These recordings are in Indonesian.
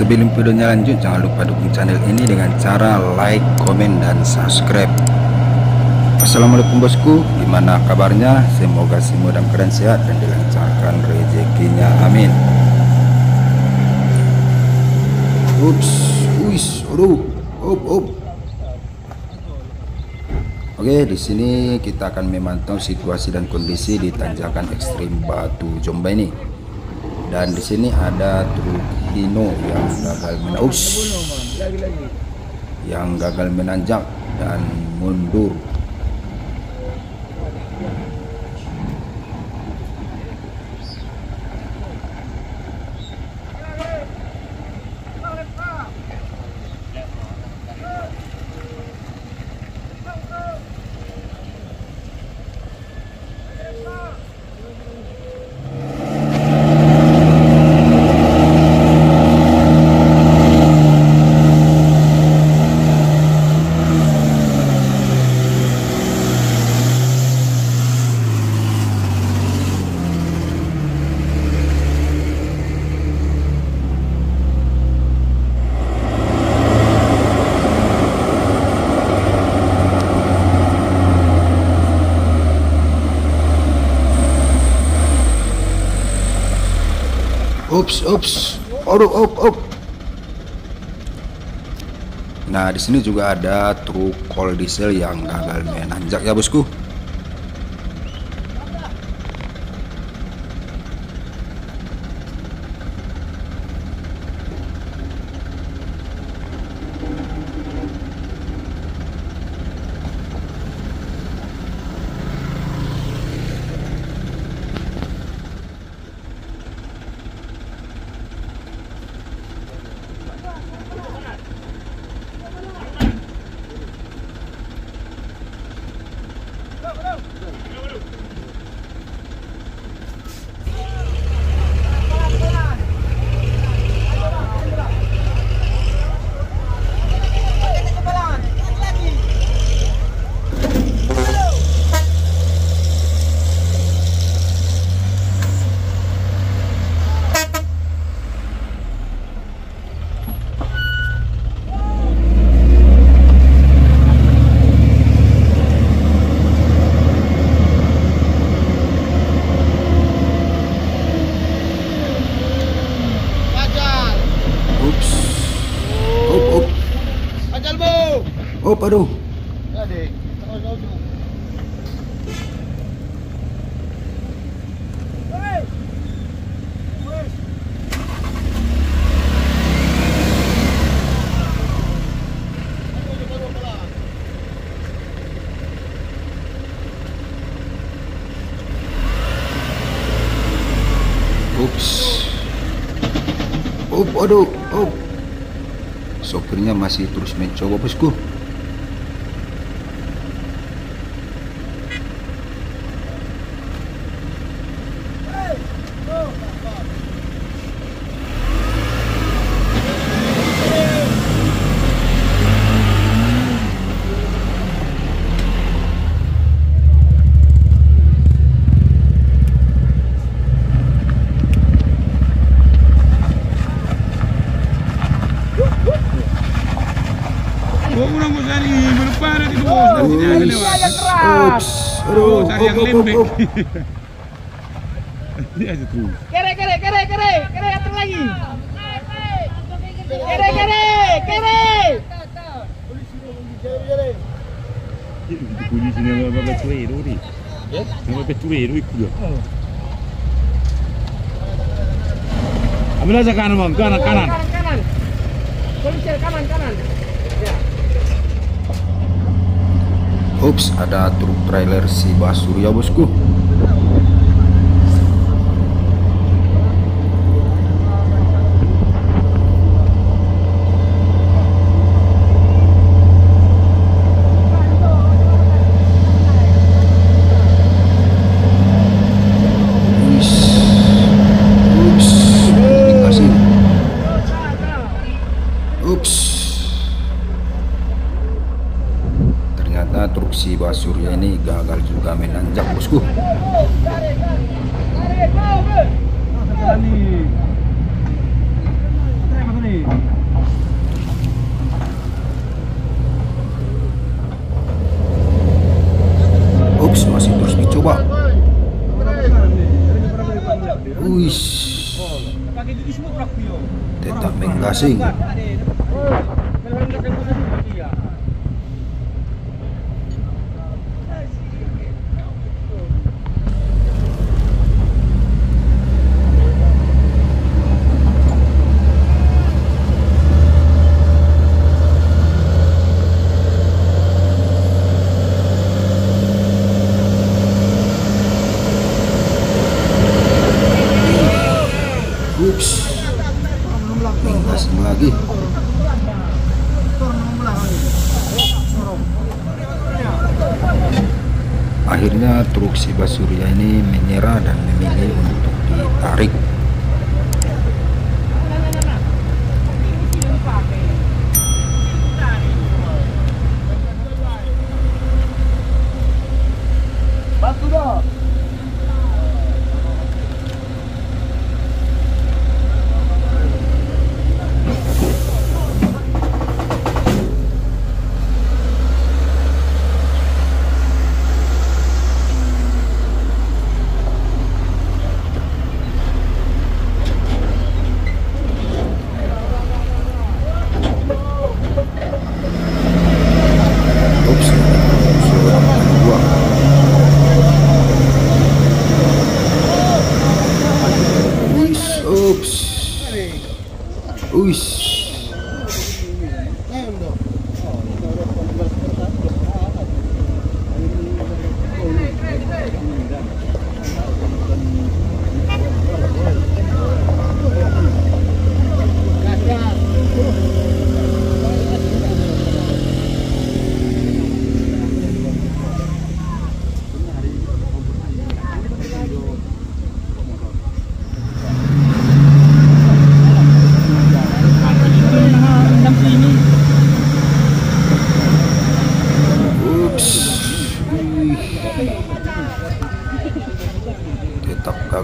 Sebelum videonya lanjut, jangan lupa dukung channel ini dengan cara like, komen, dan subscribe. Assalamualaikum bosku, gimana kabarnya? Semoga semua dalam keadaan sehat dan dilancarkan rezekinya. Amin. Ups, wis, aduh, up, up. Oke, di sini kita akan memantau situasi dan kondisi di tanjakan ekstrim Batu Jomba ini. Dan di sini ada truk Hino yang gagal menanjak, yang gagal menanjak dan mundur. Ups, ups, aduh, up, up. Nah, di sini juga ada truk kol diesel yang gagal menanjak ya bosku. Ups. Up, up. Ajal mo! Up, aduh. Ade, ako ikaw mo. Ups. Up, aduh. Up. Sopirnya masih terus mencoba bosku. Aduh. Oh, cari yang up, lembek. up. Dia aja terus. Kere, kere, kere, kere, kere, atur lagi. Kere, kere, kere. Di polisi nang mga betuero di. Mga betuero ikut dia. Ambil aja kanan bang, kanan kanan. Kanan, kanan. Polisi kanan, kanan. Ya. Ups, ada truk trailer si Basur ya bosku. Así. Lagi. Akhirnya truk si Basurya ini menyerah dan memilih untuk ditarik Ui.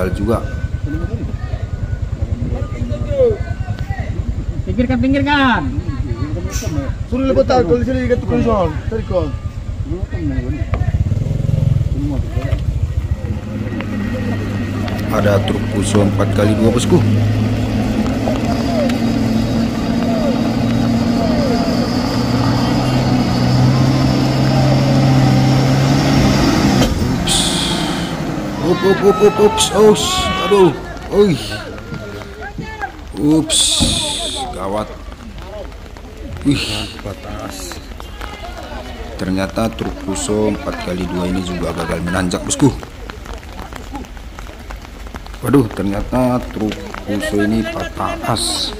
Gagal juga. Pinggirkan, pinggirkan. Suruh lepas tak kalau sini kat tukang sol. Tarik kau. Ada truk Fuso 4 kali 2 bosku. Ups. Up, up, up, up, ups. Aduh, oi. Ups, gawat. Wih, batas. Ternyata truk Fuso 4 kali 2 ini juga gagal menanjak bosku. Waduh, ternyata truk Fuso ini patah as.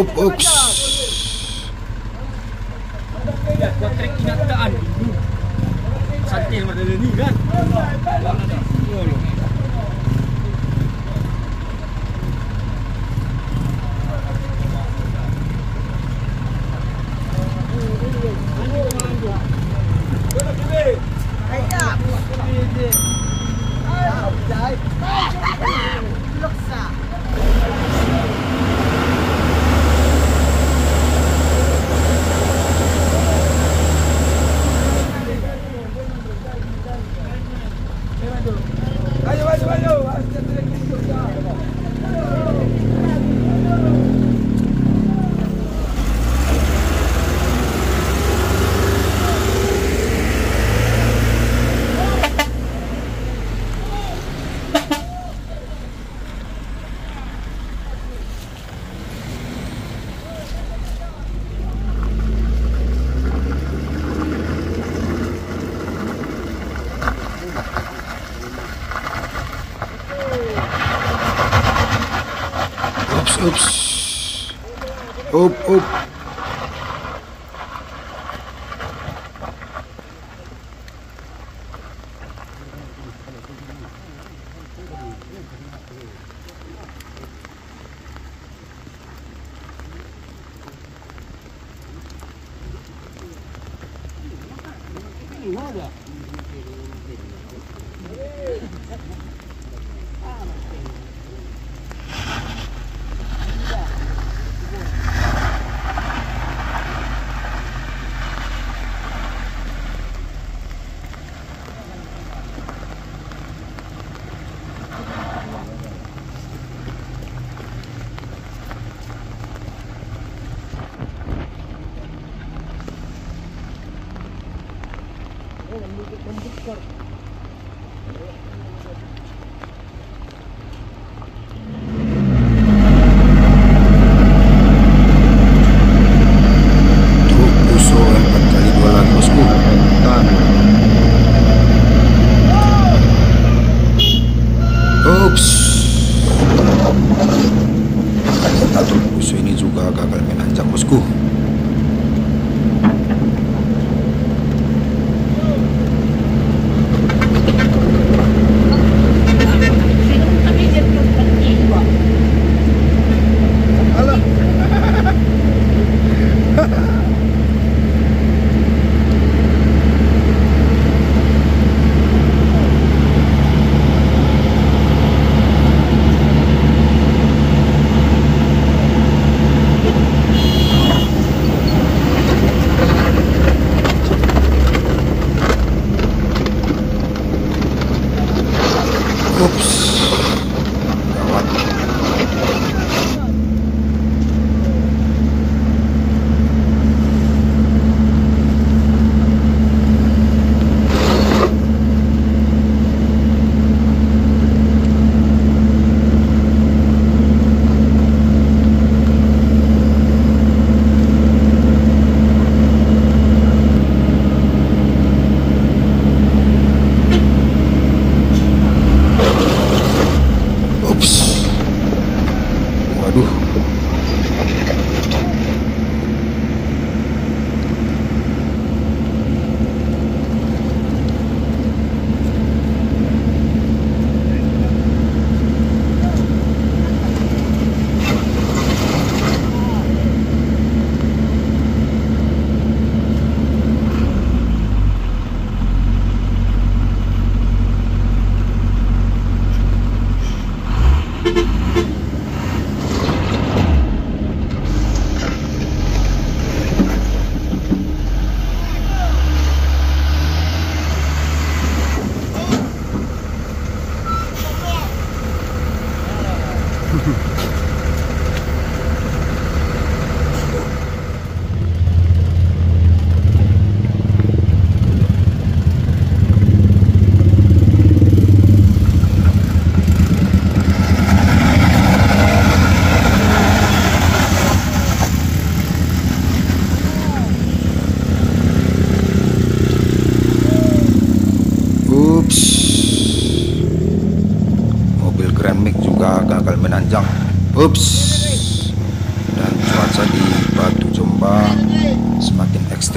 Up, ups. Truk Puso ini juga gagal menanjak bosku.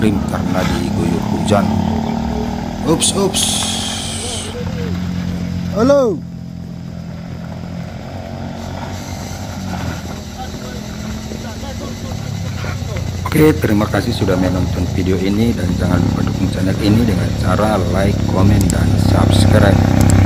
Ekstrim karena diguyur hujan. Ups ups. Halo. Oke, terima kasih sudah menonton video ini dan jangan lupa dukung channel ini dengan cara like, komen, dan subscribe.